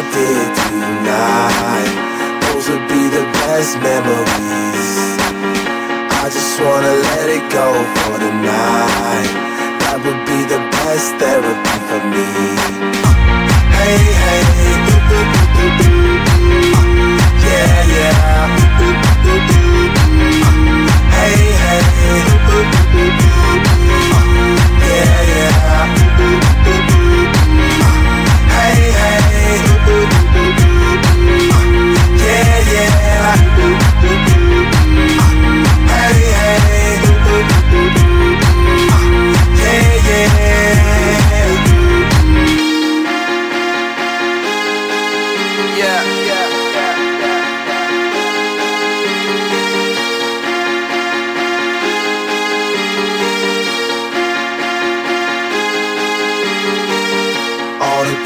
I tonight. Those would be the best memories. I just wanna let it go for the night. That would be the best therapy for me. Hey, hey,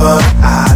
but I